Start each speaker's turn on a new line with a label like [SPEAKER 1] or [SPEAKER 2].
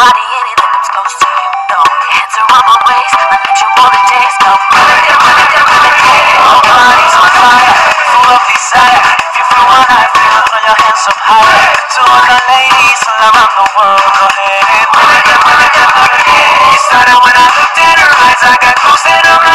[SPEAKER 1] body in it, and close to you, no Hands are on my waist, my lips are more than days. Go. Burn it, burn it, burn it My body's on fire, full of desire. If you feel what I feel, throw your hands up high To all the ladies all around the world, go ahead. And burn it, burn it, burn it It started when I looked in her eyes, I got close and I'm